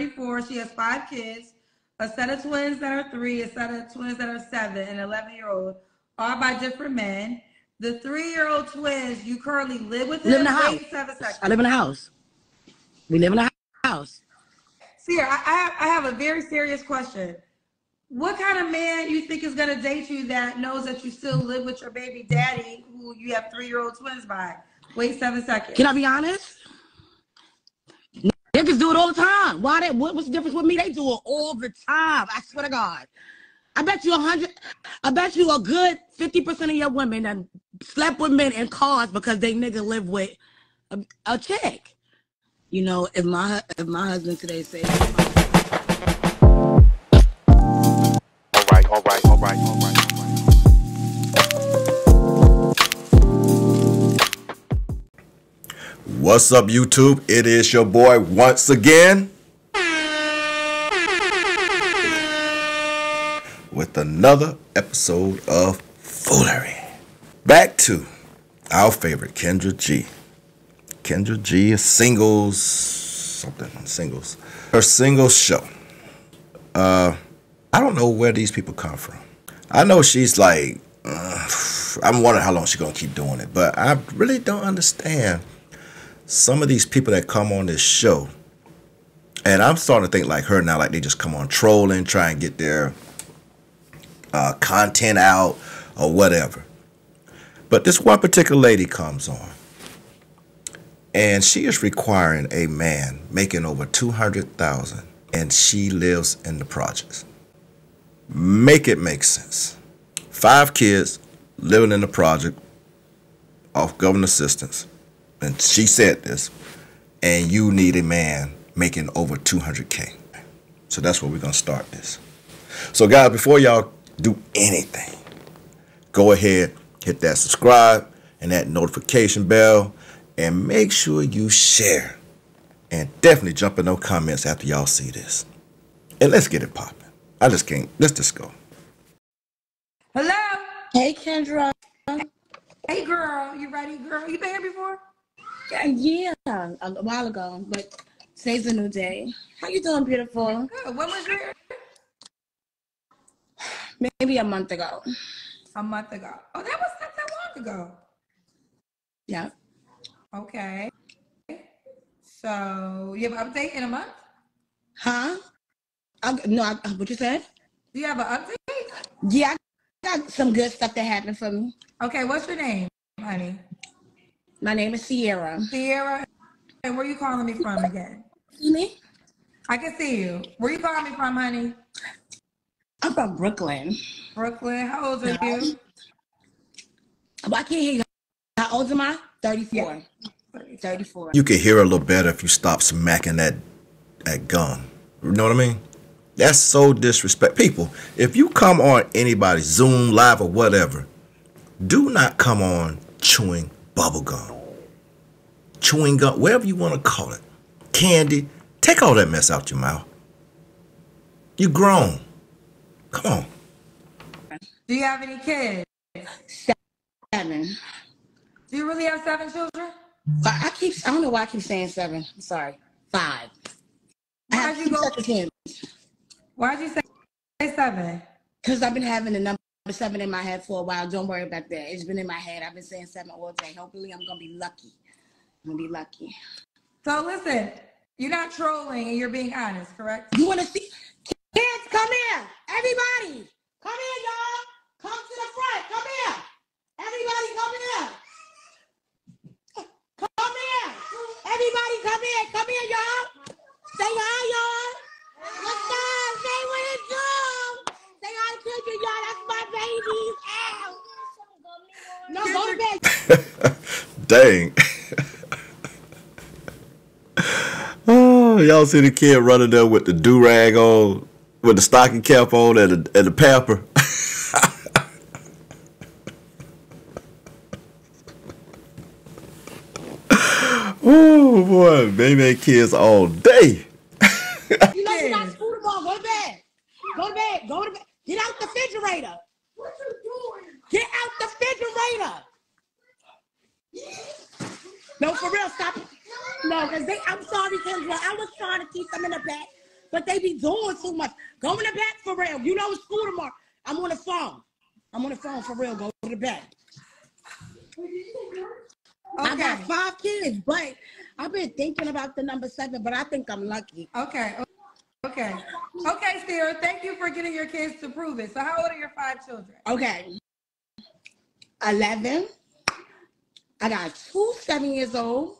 34. She has five kids, a set of twins that are three, a set of twins that are seven, and 11 year old, all by different men. The three year old twins, you currently live with Live in a house. Seven seconds. I live in a house. We live in a house. Sierra, I, I, have, I have a very serious question. What kind of man you think is gonna date you that knows that you still live with your baby daddy, who you have three year old twins by? Wait seven seconds. Can I be honest? Niggas do it all the time. Why they what, what's the difference with me? They do it all the time. I swear to God. I bet you a hundred I bet you a good 50% of your women that slept with men in cars because they nigga live with a, a chick. You know, if my if my husband today said What's up, YouTube? It is your boy once again with another episode of Foolery. Back to our favorite Kendra G. Kendra G is singles, something on singles. Her singles show. Uh, I don't know where these people come from. I know she's like, uh, I'm wondering how long she's gonna keep doing it, but I really don't understand some of these people that come on this show, and I'm starting to think like her now, like they just come on trolling, try and get their uh, content out or whatever. But this one particular lady comes on, and she is requiring a man making over two hundred thousand, and she lives in the projects. Make it make sense. Five kids living in the project off government assistance and she said this, and you need a man making over 200K. So that's where we're going to start this. So, guys, before y'all do anything, go ahead, hit that subscribe and that notification bell, and make sure you share. And definitely jump in those comments after y'all see this. And let's get it popping. I just can't. Let's just go. Hello? Hey Kendra. Hey girl, you ready, girl? You been here before? Yeah, a while ago, but today's a new day. How you doing, beautiful? Good. When was you here? Maybe a month ago. A month ago. Oh, that was not that long ago. Yeah. Okay. So you have an update in a month? Huh? I, no, I, uh, what you said? Do you have an update? Yeah, I got some good stuff that happened for me. Okay, what's your name, honey? My name is Sierra. Sierra. And where you calling me from again? See me? I can see you. Where you calling me from, honey? I'm from Brooklyn. Brooklyn. How old are you? But I can't hear you. How old am I? 34. 34. You can hear a little better if you stop smacking that that gum. You know what I mean? That's so disrespect. People, if you come on anybody's Zoom live or whatever, do not come on chewing bubble gum, chewing gum, whatever you want to call it, candy. Take all that mess out your mouth. You're grown. Come on. Do you have any kids? Seven. Do you really have seven children? But I keep, I don't know why I keep saying seven. I'm sorry. Five. Why'd you go? sets of twins. Why'd you say say seven? Because I've been having the number seven in my head for a while. Don't worry about that. It's been in my head. I've been saying seven all day. Hopefully, I'm to be lucky. I'm to be lucky. So listen, you're not trolling and you're being honest, correct? You want to see? Kids, come here. Everybody. Come here, y'all. Come to the front. Come here. Everybody, come here. Come here. Everybody, come here. Come here, y'all. Say hi, y'all. What's up? Say what it do. Say hi to you, y'all. That's my babies. Ow. No, go to bed. Dang. oh, y'all see the kid running there with the do rag on, with the stocking cap on, and the, and the pamper. oh boy, baby kids all day. You know you got school tomorrow. Go to bed. Go to bed. Go to bed. Get out the refrigerator. What you doing? Get out the refrigerator. No, for real, stop. No, because they, I'm sorry, Kendra. I was trying to keep them in the back. but they be doing too much. Go in the back for real. You know it's school tomorrow. I'm on the phone. I'm on the phone for real. Go to the back. I got five kids, but I've been thinking about the number seven, but I think I'm lucky. Okay. Okay. Okay, Sarah, thank you for getting your kids to prove it. So how old are your five children? Okay. 11. I got two seven years old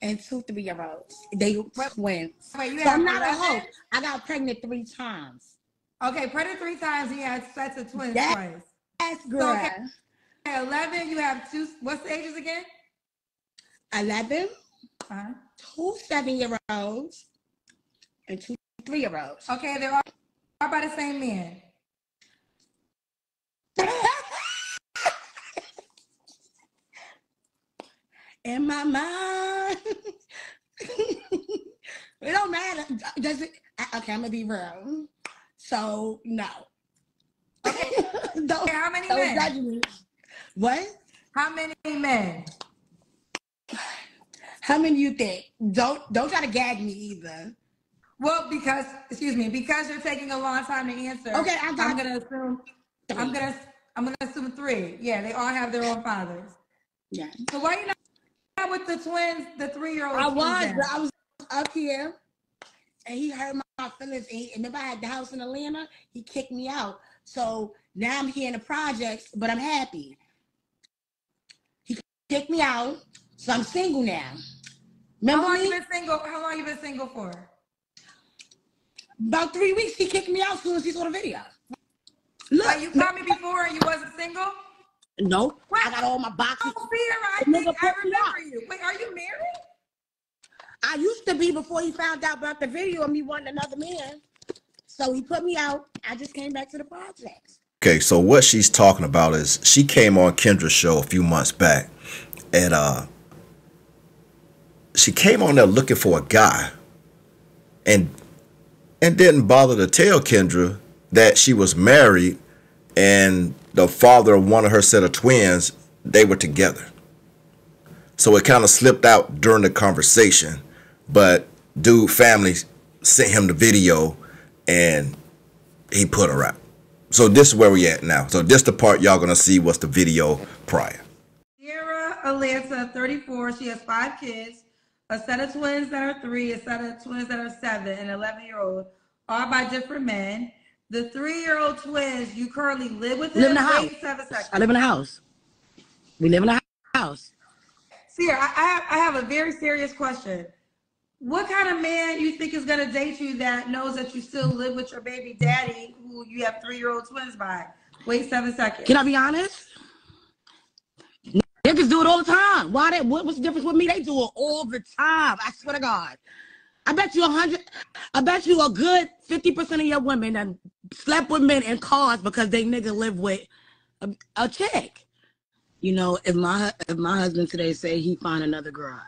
and two three year olds. They twins. Wait, you So I'm not a 11? hoe. I got pregnant three times. Okay, pregnant three times, he had sets of twins Yeah. twice. Yes, girl. okay. Okay, 11, you have two, what's the ages again? 11, Uh-huh. two seven year olds, and two three year olds. Okay, they're all, all by the same man. In my mind. it don't matter. Does it? I- Okay, I'm gonna be real. So no. don't, Okay, how many men? judge me. What? How many men? How many you think? Don't don't try to gag me either. Well, because, excuse me, because you're taking a long time to answer. Okay, I got I'm gonna assume, I'm gonna, I'm gonna assume three. Yeah, they all have their own fathers. Yeah. So why you not with the twins, the three-year-old? I was, I was up here, and he hurt my feelings. And, he, and if I had the house in Atlanta, he kicked me out. So now I'm here in the projects, but I'm happy. He kicked me out, so I'm single now. How Remember long you me? been single? How long you been single for? About three weeks, he kicked me out as soon as he saw the video. Look, Like you called me before and you wasn't single? no, What? I got all my boxes. Oh, Sierra, I think I remember you. Wait, are you married? I used to be before he found out about the video of me wanting another man. So he put me out. I just came back to the projects. Okay, so what she's talking about is she came on Kendra's show a few months back, and uh, she came on there looking for a guy, and and didn't bother to tell Kendra that she was married, and the father of one of her set of twins they were together. So it kind of slipped out during the conversation, but dude family sent him the video, and he put her out. So this is where we at now. So this the part y'all gonna see was the video prior. Sierra Atlanta, 34. She has five kids, a set of twins that are three, a set of twins that are seven, and 11 year old, are by different men. The three year old twins, you currently live with Live in the house. seven seconds. I live in a house. We live in a house. Sierra, I, I, have, I have a very serious question. What kind of man you think is gonna date you that knows that you still live with your baby daddy, who you have three year old twins by? Wait seven seconds. Can I be honest? Niggas do it all the time. Why they what, what's the difference with me? They do it all the time. I swear to God. I bet you a hundred I bet you a good 50% of your women that slept with men in cars because they nigga live with a, a chick. You know, if my if my husband today say he find another girl,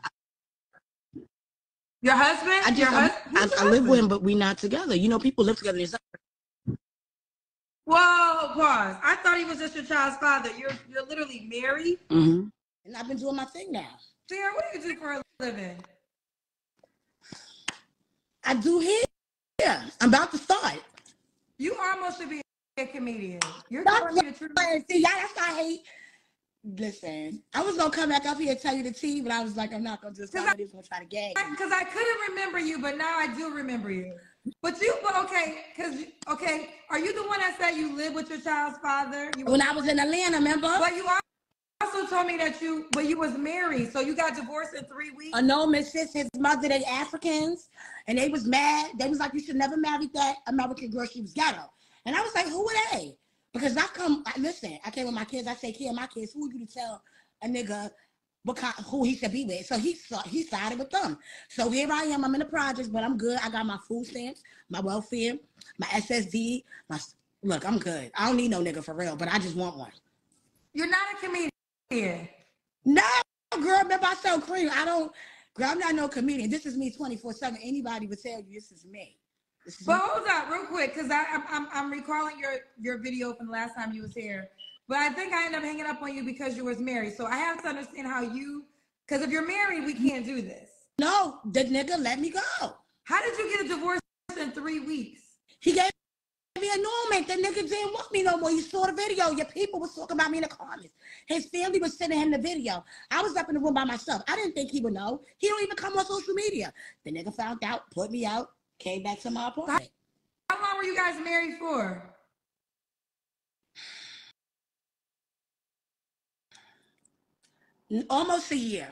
Your husband? I just your I, hus- I, I live with him, but we not together. You know, people live together. It's Whoa, pause. I thought he was just your child's father. You're you're literally married. mm-hmm. And I've been doing my thing now. Sierra, what do you do for a living? I do hair. Yeah, I'm about to start. You almost should be a comedian. You're Stop telling me the truth. See, y'all, that's why I hate. Listen, I was gonna come back up here and tell you the tea, but I was like, I'm not gonna just. Cause Somebody's gonna try to gag. Because I couldn't remember you, but now I do remember you. But you, but okay, because okay, are you the one that said you live with your child's father? You, When I was in Atlanta, remember? but you also told me that you, but you was married, so you got divorced in three weeks. Uh, no, Miss Sis, his mother, they Africans, and they was mad. They was like, you should never marry that American girl. She was ghetto. And I was like, who are they? Because I come, I, listen, I came with my kids. I say, care my kids. Who are you to tell a nigga kind, who he should be with? So he saw- he sided with them. So here I am. I'm in the projects, but I'm good. I got my food stamps, my welfare, my SSD. My look, I'm good. I don't need no nigga for real, but I just want one. You're not a comedian. No, girl, remember I sell cream. I don't, girl, I'm not no comedian. This is me 24 7. Anybody would tell you this is me. This is But me. hold up, real quick, because I'm, I'm I'm recalling your your video from the last time you was here. But I think I ended up hanging up on you because you was married. So I have to understand how you, because if you're married, we can't do this. No, the nigga let me go. How did you get a divorce in three weeks. He gave me a annulment. The nigga didn't want me no more. You saw the video. Your people was talking about me in the comments. His family was sending him the video. I was up in the room by myself. I didn't think he would know. He don't even come on social media. The nigga found out, put me out, came back to my apartment. How long were you guys married for? Almost a year.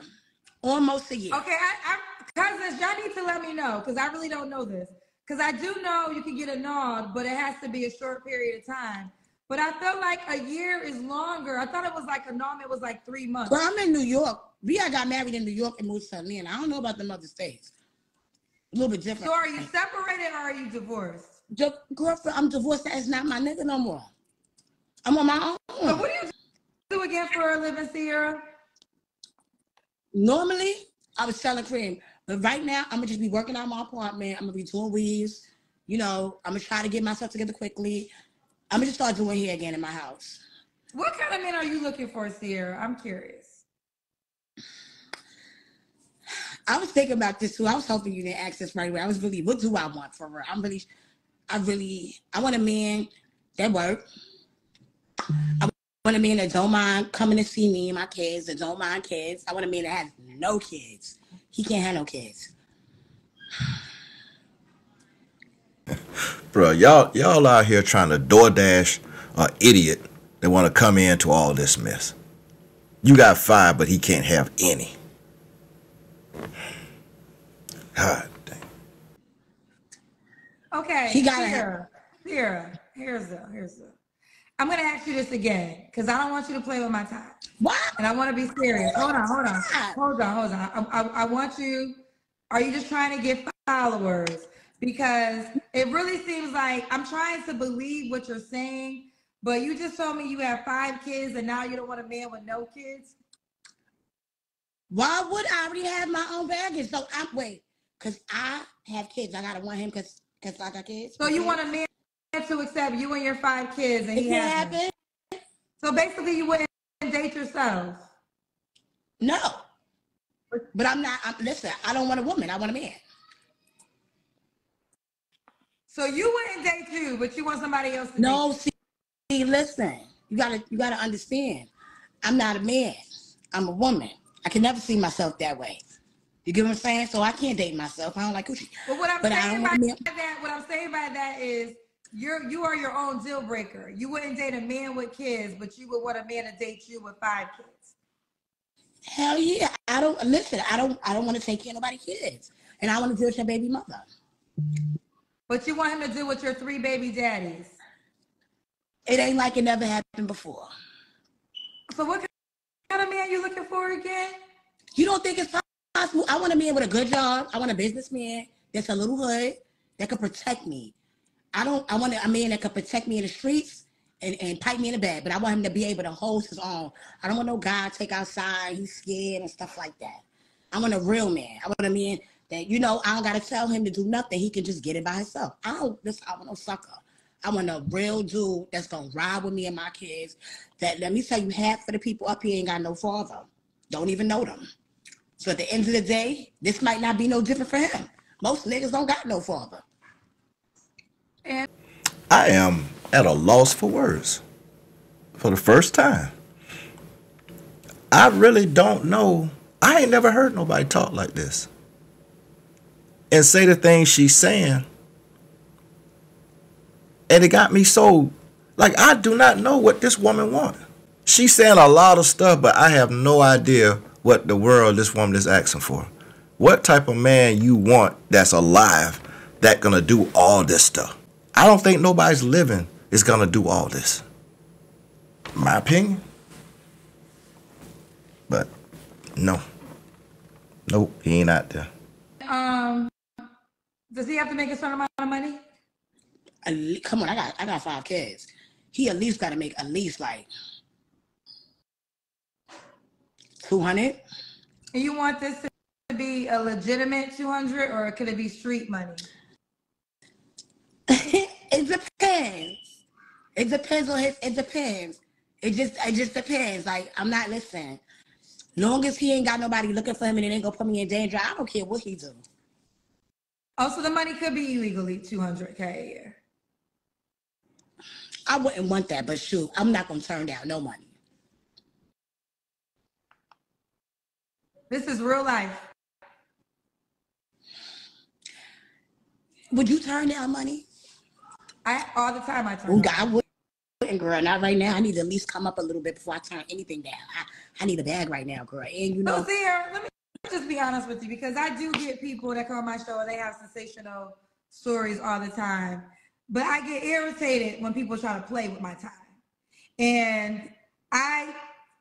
Almost a year. Okay, I, I cousins, y'all need to let me know because I really don't know this. Because I do know you can get a nod, but it has to be a short period of time. But I felt like a year is longer. I thought it was like a annulment was like three months. Well, I'm in New York. We had got married in New York and moved to Atlanta. I don't know about the other states. A little bit different. So are you separated or are you divorced? Your girlfriend, I'm divorced. That's not my nigga no more. I'm on my So own. what do you do again for a living, Sierra? Normally, I was selling cream, but right now, I'm gonna just be working on my apartment. I'm gonna be doing weaves. You know, I'm gonna try to get myself together quickly. I'm gonna just start doing hair again in my house. What kind of men are you looking for, Sierra? I'm curious. I was thinking about this too. I was hoping you didn't ask this right away. I was really, what do I want for her? I'm really, I really, I want a man that work. I want a man that don't mind coming to see me and my kids, that don't mind kids. I want a man that has no kids. He can't have no kids. Bro, y'all y'all out here trying to DoorDash an idiot that want to come into all this mess. You got five, but he can't have any. God dang. Okay. He got here, Sierra, Sierra, here's the, here's the. I'm gonna ask you this again because I don't want you to play with my time. What? And I want to be serious. Hold on, hold on, hold on, hold on. I, I, I want you. Are you just trying to get followers? Because it really seems like I'm trying to believe what you're saying, but you just told me you have five kids and now you don't want a man with no kids. Why would I already have my own baggage? So I'm wait, cause I have kids. I gotta want him cause cause I got kids. So you want a man to accept you and your five kids, and It he can has So basically, you wouldn't date yourself. No. But I'm not. I'm, listen, I don't want a woman. I want a man. So you wouldn't date you, but you want somebody else to No, see, see, listen. You gotta, you gotta understand. I'm not a man. I'm a woman. I can never see myself that way. You get what I'm saying? So I can't date myself. I don't like coochie. But what I'm But I saying by that, what I'm saying by that is, you're you are your own deal breaker. You wouldn't date a man with kids, but you would want a man to date you with five kids. Hell yeah. I don't listen. I don't. I don't want to take care of nobody's kids, and I want to deal with your baby mother. But you want him to deal with your three baby daddies. It ain't like it never happened before. So what kind of man you looking for again? You don't think it's possible? I want a man with a good job. I want a businessman that's a little hood that can protect me. I don't. I want a man that can protect me in the streets and, and pipe me in the bed, but I want him to be able to hold his own. I don't want no guy take outside. He's scared and stuff like that. I want a real man. I want a man that you know I don't gotta tell him to do nothing. He can just get it by himself. I don't. This I want no sucker. I want a real dude that's gonna ride with me and my kids. That let me tell you, half of the people up here ain't got no father. Don't even know them. So at the end of the day, this might not be no different for him. Most niggas don't got no father. And I am at a loss for words for the first time. I really don't know. I ain't never heard nobody talk like this and say the things she's saying. And it got me so like I do not know what this woman wants. She's saying a lot of stuff, but I have no idea what the world this woman is asking for. What type of man you want that's alive that gonna do all this stuff? I don't think nobody's living is gonna do all this. My opinion. But no. Nope, he ain't out there. um, does he have to make a certain amount of money? At Come on, I got I got five kids. He at least got to make at least like two hundred. And you want this to be a legitimate 200 or could it be street money? it depends. It depends on his. It depends. It just it just depends. Like I'm not listening. Long as he ain't got nobody looking for him and it ain't gonna put me in danger, I don't care what he do. Oh, also, the money could be illegally 200K a year. I wouldn't want that, but shoot, I'm not gonna turn down no money. This is real life. Would you turn down money? I all the time I turn. Oh, down. I wouldn't, girl. Not right now. I need to at least come up a little bit before I turn anything down. I, I need a bag right now, girl. And you So know, Sarah, uh, let me just be honest with you because I do get people that come on my show and they have sensational stories all the time. But I get irritated when people try to play with my time. And I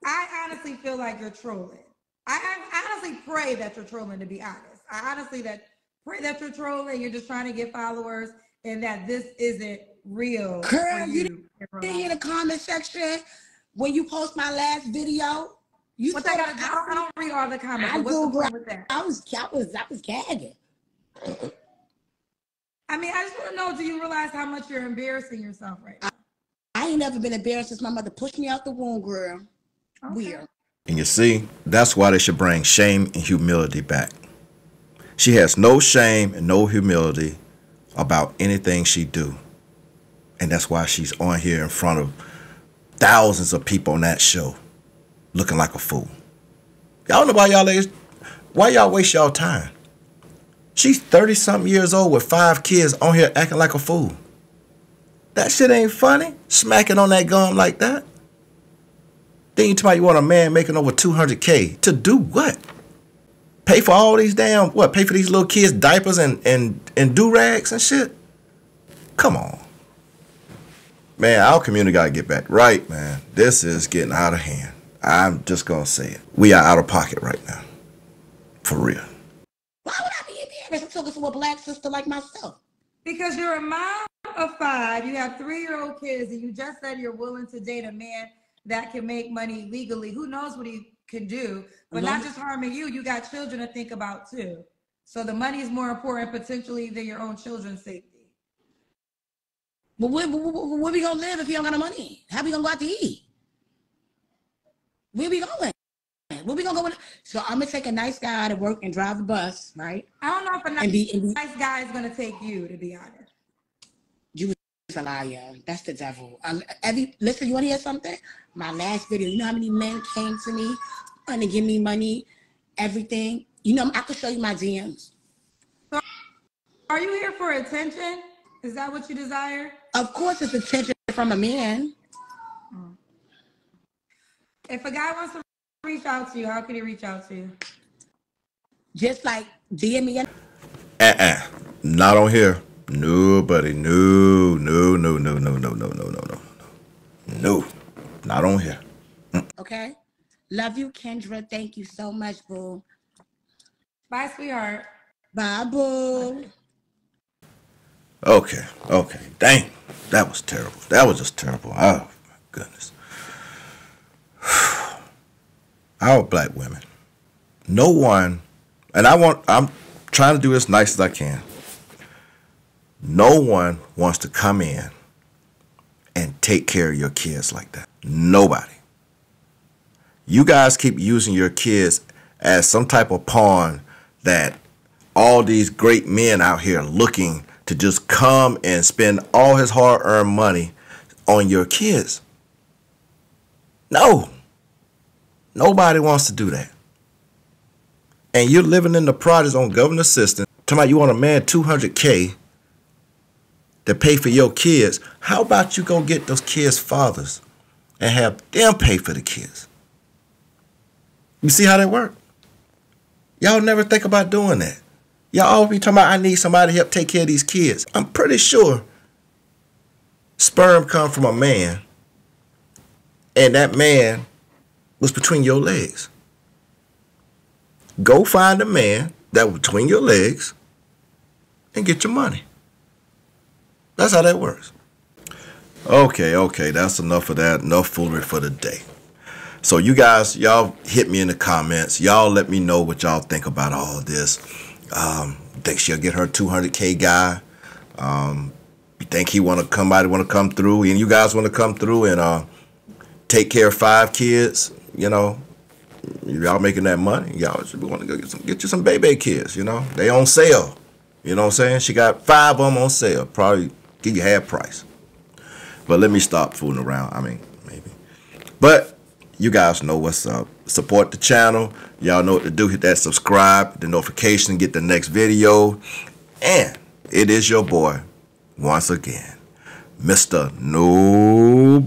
I honestly feel like you're trolling. I, I honestly pray that you're trolling to be honest. I honestly that pray that you're trolling, you're just trying to get followers and that this isn't real. Girl, you in real didn't hear the comment section when you post my last video. You What saw I do? that I don't, I don't read all the comments. I but What's the Google- with that? I was, I was, I was gagging. I mean, I just want to know: Do you realize how much you're embarrassing yourself right now? I ain't never been embarrassed since my mother pushed me out the womb, girl. Okay. Weird. And you see, that's why they should bring shame and humility back. She has no shame and no humility about anything she do. And that's why she's on here in front of thousands of people on that show looking like a fool. Y'all know why y'all is why y'all waste y'all time. She's 30 something years old with five kids on here acting like a fool. That shit ain't funny. Smacking on that gum like that. Then you talking about you want a man making over 200K. To do what? Pay for all these damn, what? Pay for these little kids' diapers and, and, and do rags and shit? Come on. Man, our community got to get back right, man. This is getting out of hand. I'm just going to say it. We are out of pocket right now. For real. Why would I be embarrassed? I'm talking to a black sister like myself. Because you're a mom of five, you have three-year-old kids, and you just said you're willing to date a man that can make money legally. Who knows what he can do? But not just harming you, you got children to think about too. So the money is more important potentially than your own children's safety. But where, where, we gonna live if you don't got no money? How we gonna go out to eat? Where we going? Where we gonna go? In? So I'm gonna take a nice guy to work and drive a bus, right? I don't know if a nice, And be, and be nice guy is gonna take you, to be honest. you a liar. That's the devil. Um, every listen, you wanna hear something? My last video, you know how many men came to me and to give me money, everything. You know, I could show you my DMs. Are you here for attention? Is that what you desire? Of course, it's attention from a man. If a guy wants to reach out to you, how can he reach out to you? Just like DM me. Uh-uh. Not on here. Nobody. No, no, no, no, no, no, no, no, no, no. No. Not on here. Okay. Love you, Kendra. Thank you so much, boo. Bye, sweetheart. Bye, boo. Okay, okay. Dang, that was terrible. That was just terrible. Oh my goodness. Our black women. No one, and I want. I'm trying to do as nice as I can. No one wants to come in and take care of your kids like that. Nobody. You guys keep using your kids as some type of pawn that all these great men out here looking to just come and spend all his hard earned money on your kids. No. Nobody wants to do that. And you're living in the projects on government assistance. Talking about you want a man 200K to pay for your kids. How about you go get those kids' fathers and have them pay for the kids? You see how that work? Y'all never think about doing that. Y'all always be talking about I need somebody to help take care of these kids. I'm pretty sure sperm come from a man, and that man was between your legs. Go find a man that was between your legs and get your money. That's how that works. Okay, okay, that's enough of that. Enough foolery for the day. So you guys, y'all hit me in the comments. Y'all let me know what y'all think about all this. Um, think she'll get her 200k guy. Um, you think he want to come out, want to come through, and you guys want to come through and uh, take care of five kids. You know, y'all making that money. Y'all should want to go get some, get you some baby kids. You know, they on sale. You know what I'm saying? She got five of them on sale. Probably give you half price. But let me stop fooling around. I mean, maybe. But you guys know what's up. Support the channel. Y'all know what to do. Hit that subscribe, the notification, get the next video. And it is your boy, once again, Mr. Nobody.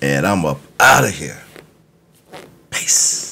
And I'm up out of here. Peace.